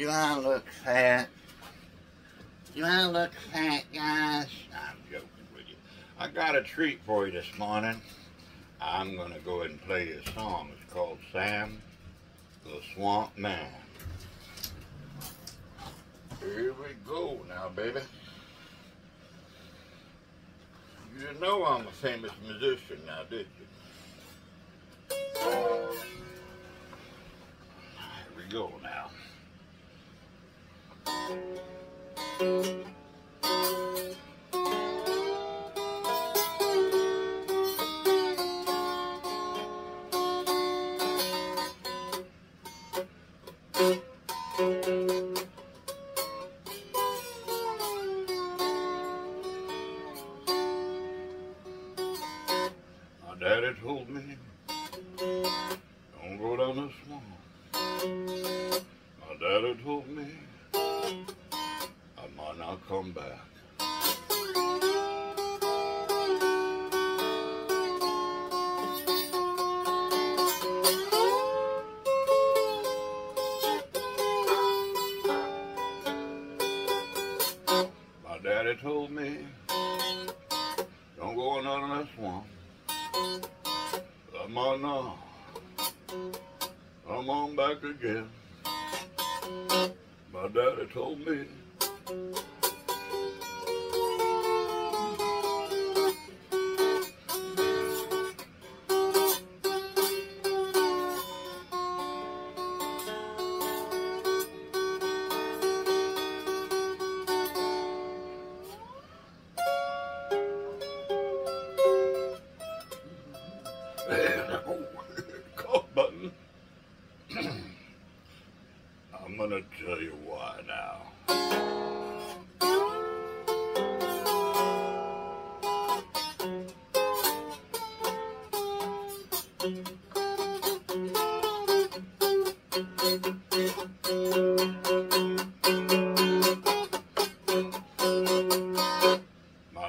Do I look fat? Do I look fat, guys? I'm joking with you. I got a treat for you this morning. I'm going to go ahead and play a song. It's called Sam the Swamp Man. Here we go now, baby. You didn't know I'm a famous musician now, did you? Here we go now. Daddy told me, don't go down the swamp. My daddy told me, I might not come back. My daddy told me, Come on now. Come on back again. My daddy told me.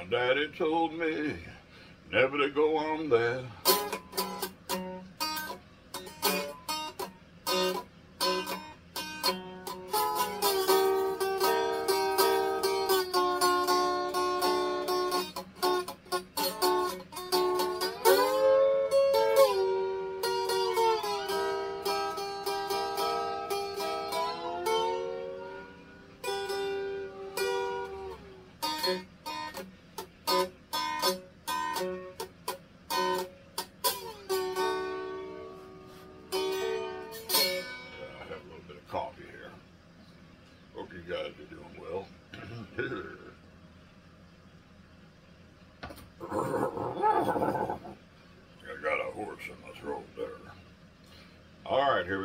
My daddy told me never to go on there.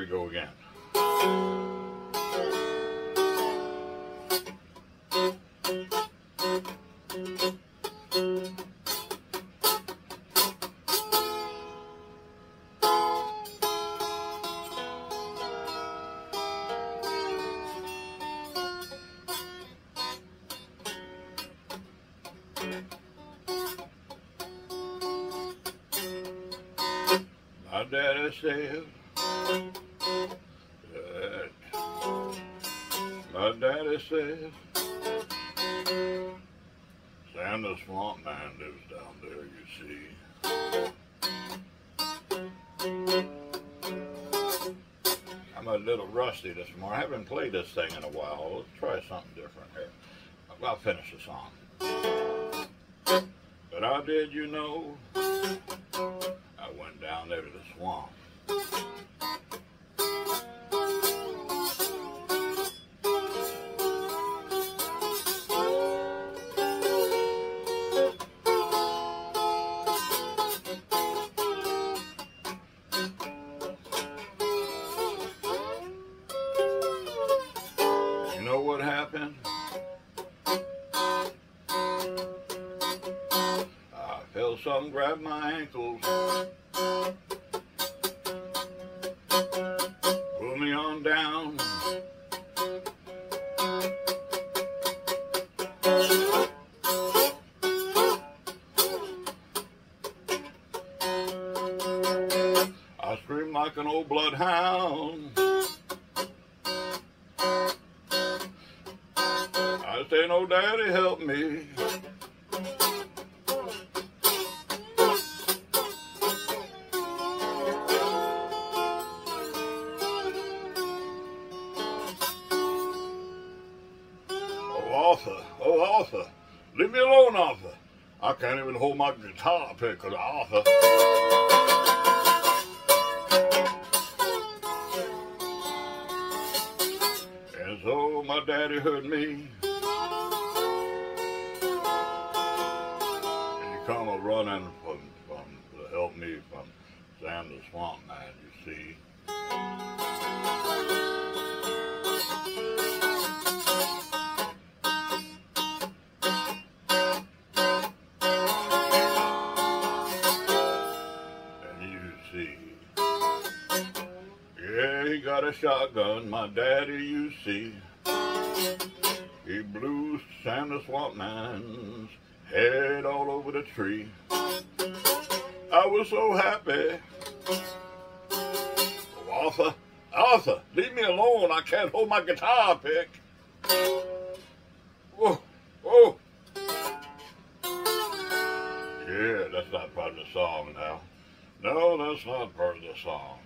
Go again. My daddy said that my daddy said Sam Swamp Man lives down there, you see. I'm a little rusty this morning. I haven't played this thing in a while. Let's try something different here. I'll finish the song. But I did, you know, I went down there to the swamp. Something grab my ankles. Pull me on down. I screamed like an old bloodhound. I say, no daddy help me. Arthur, oh, Arthur, leave me alone, Arthur. I can't even hold my guitar pick because Arthur. And so my daddy heard me. And he come a running from, from to help me from Sam the Swamp Man, you see. Got a shotgun, my daddy, you see. He blew Sam the Swamp Man's head all over the tree. I was so happy. Oh, Arthur, Arthur, leave me alone. I can't hold my guitar pick. Whoa, whoa. Yeah, that's not part of the song now. No, that's not part of the song.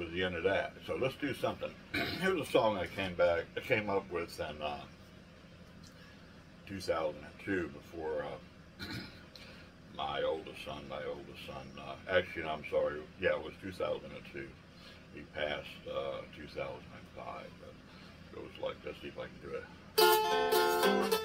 Was the end of that. So let's do something. Here's a song I came back, I came up with in uh, 2002 before uh, my oldest son, my oldest son, uh, actually, I'm sorry, yeah, it was 2002. He passed uh, 2005. But it goes like this. See if I can do it.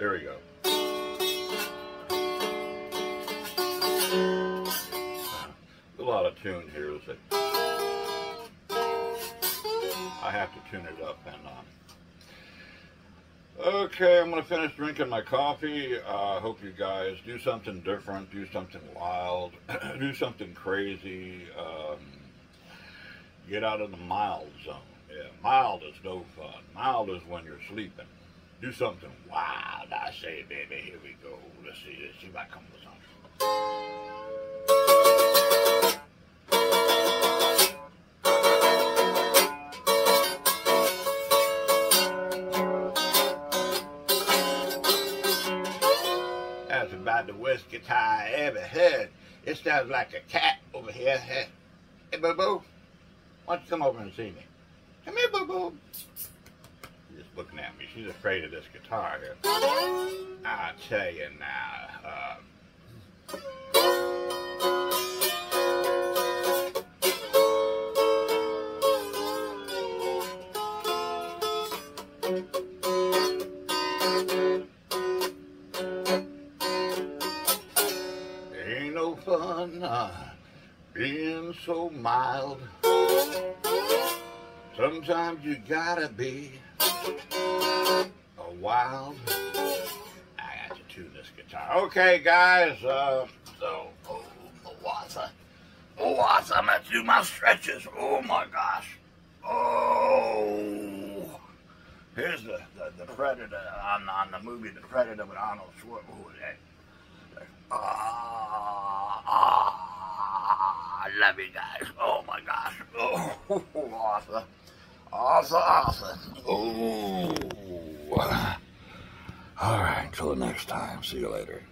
There we go. A lot of tune here. I have to tune it up and. Uh, okay, I'm gonna finish drinking my coffee. I uh, hope you guys do something different, do something wild, do something crazy. Um, get out of the mild zone. Yeah, mild is no fun. Mild is when you're sleeping. Do something wild. I say, baby, here we go. Let's see. Let's see if I come with something. That's about the worst guitar I ever heard. It sounds like a cat over here. Hey, hey Boo Boo, why don't you come over and see me? Come here, Boo Boo. Just looking at me. She's afraid of this guitar here. I'll tell you now. Um, ain't no fun uh, being so mild. Sometimes you gotta be wild. I got to tune this guitar. Okay, guys. Uh, so, oh, Owaza. Owaza, I'm gonna do my stretches. Oh my gosh. Oh. Here's the, the, the Predator on, on the movie The Predator with Arnold Schwarzenegger. Ah, ah, I love you guys. Oh my gosh. Oh, Arthur. Arthur, Arthur. Oh. All right, until the next time. See you later.